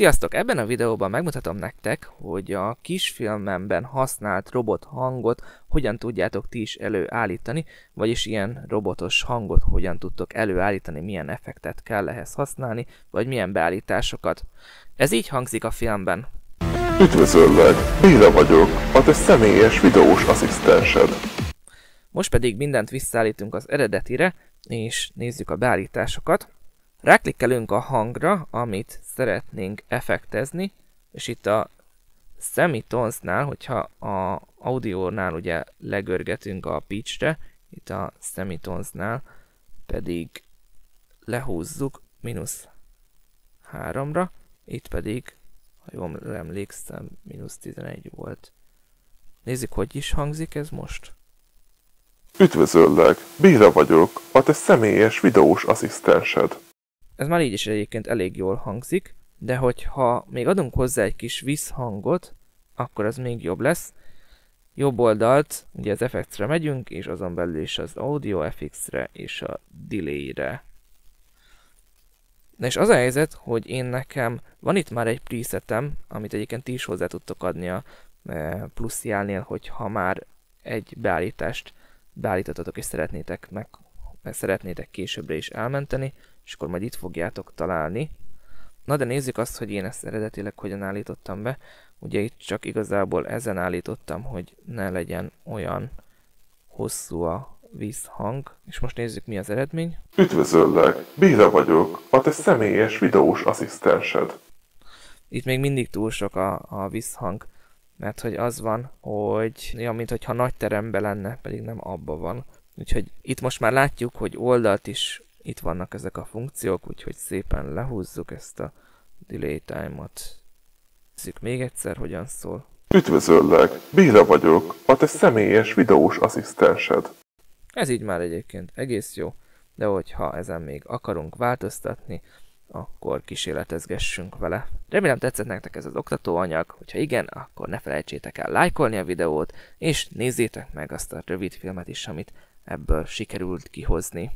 Sziasztok! Ebben a videóban megmutatom nektek, hogy a kisfilmemben használt robot hangot hogyan tudjátok ti is előállítani, vagyis ilyen robotos hangot hogyan tudtok előállítani, milyen effektet kell ehhez használni, vagy milyen beállításokat. Ez így hangzik a filmben. Üdvözöllek! Béla vagyok, a te személyes videós asszisztensed. Most pedig mindent visszaállítunk az eredetire, és nézzük a beállításokat. Ráklikkelünk a hangra, amit szeretnénk effektezni, és itt a semitonsnál, hogyha a audiónál ugye legörgetünk a pitchre, itt a semitonsnál pedig lehúzzuk mínusz 3-ra, itt pedig, ha jól emlékszem, mínusz 11 volt. Nézzük, hogy is hangzik ez most. Üdvözöllek! Béla vagyok, a te személyes videós asszisztensed. Ez már így is egyébként elég jól hangzik, de hogyha még adunk hozzá egy kis visszhangot, akkor ez még jobb lesz. Jobb oldalt, ugye az effects megyünk, és azon belül is az Audio FX-re és a Delay-re. Na és az a helyzet, hogy én nekem van itt már egy presetem, amit egyébként ti is hozzá tudtok adni a e, plusz jelnél, hogyha már egy beállítást beállítottatok és szeretnétek meg szeretnétek későbbre is elmenteni, és akkor majd itt fogjátok találni. Na de nézzük azt, hogy én ezt eredetileg hogyan állítottam be. Ugye itt csak igazából ezen állítottam, hogy ne legyen olyan hosszú a vízhang, és most nézzük mi az eredmény. Üdvözöllek! Béla vagyok, a te személyes videós asszisztensed. Itt még mindig túl sok a, a vízhang, mert hogy az van, hogy ja, mint hogyha nagy teremben lenne, pedig nem abba van. Úgyhogy itt most már látjuk, hogy oldalt is itt vannak ezek a funkciók, úgyhogy szépen lehúzzuk ezt a delay time-ot. Nézzük még egyszer, hogyan szól. Üdvözöllek! Béla vagyok, a te személyes videós asszisztensed. Ez így már egyébként egész jó, de hogyha ezen még akarunk változtatni, akkor kísérletezgessünk vele. Remélem tetszett nektek ez az oktatóanyag, hogyha igen, akkor ne felejtsétek el lájkolni a videót, és nézzétek meg azt a rövid filmet is, amit ebből sikerült kihozni.